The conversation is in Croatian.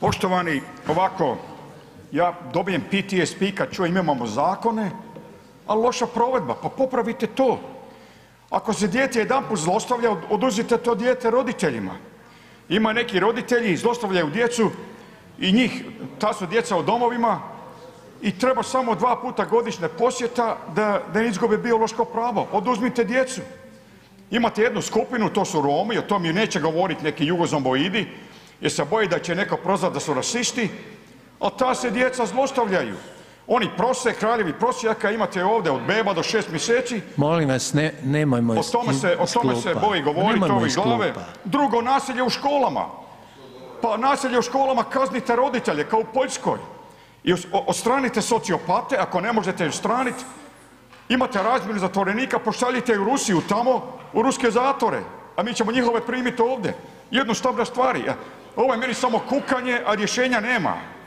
Poštovani, ovako, ja dobijem PTSP kad čujem imamo zakone, a loša provedba, pa popravite to, ako se dijete jedanput zlostavlja, oduzmite to dijete roditeljima, ima neki roditelji zlostavljaju djecu i njih, ta su djeca u domovima i treba samo dva puta godišnje posjeta da ne izgube biološko pravo, oduzmite djecu, imate jednu skupinu, to su Romi, o tom mi neće govorit neki jugozomboidi jer se boje da će neko prozvat da su rasisti, a ta se djeca zlostavljaju, oni prose, kraljevi prosjaka, imate ovdje od beba do 6 mjeseci. [[Upadica: Molim vas nemojmo iz klupa.]] o tome se boje govorit ovi iz glave, drugo nasilje u školama, pa nasilje u školama kaznite roditelje kao u Poljskoj. I odstranite sociopate, ako ne možete ih odstranit, imate razmjenu zatvorenika, pošaljite ih u Rusiju tamo u ruske zatvore, a mi ćemo njihove primit ovdje, jednostavne stvari, ovo je meni samo kukanje, a rješenja nema.